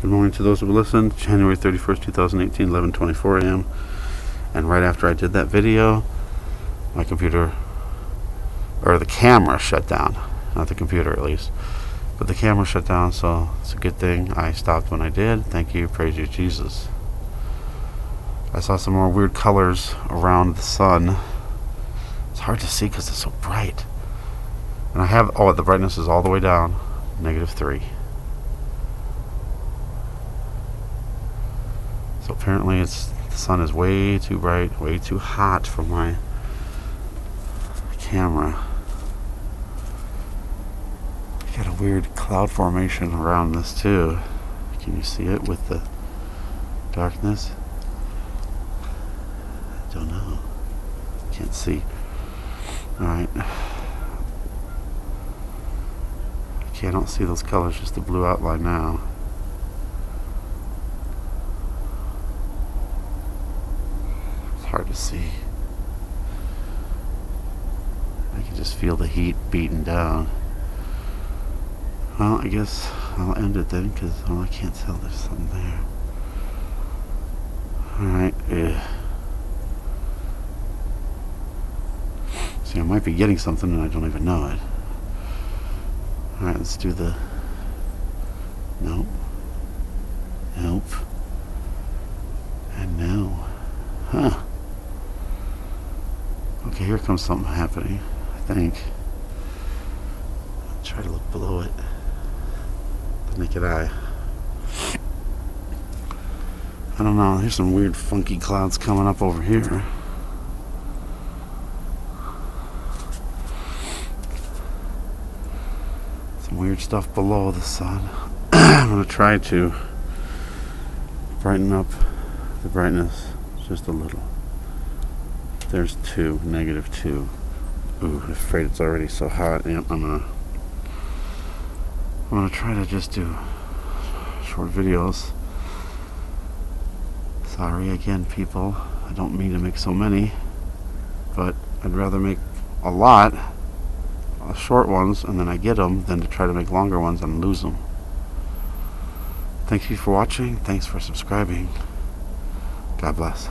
Good morning to those who listened. January 31st, 2018, 11:24 a.m. And right after I did that video, my computer or the camera shut down. Not the computer at least. But the camera shut down, so it's a good thing I stopped when I did. Thank you, praise you, Jesus. I saw some more weird colors around the sun. It's hard to see because it's so bright. And I have, oh, the brightness is all the way down, negative 3. So apparently it's the sun is way too bright, way too hot for my camera. Got a weird cloud formation around this too. Can you see it with the darkness? I don't know. Can't see. Alright. Okay, I don't see those colors, just the blue outline now. Hard to see. I can just feel the heat beating down. Well, I guess I'll end it then, because well, oh, I can't tell there's something there. Alright. See, I might be getting something and I don't even know it. Alright, let's do the... Nope. Nope. And no. Huh. Okay, here comes something happening, I think. I'll try to look below it. The naked eye. I don't know, there's some weird funky clouds coming up over here. Some weird stuff below the sun. I'm to try to brighten up the brightness just a little. There's two, negative two. Ooh, I'm afraid it's already so hot. I'm gonna I'm gonna try to just do short videos. Sorry again, people. I don't mean to make so many, but I'd rather make a lot of short ones and then I get them than to try to make longer ones and lose them. Thank you for watching. Thanks for subscribing. God bless.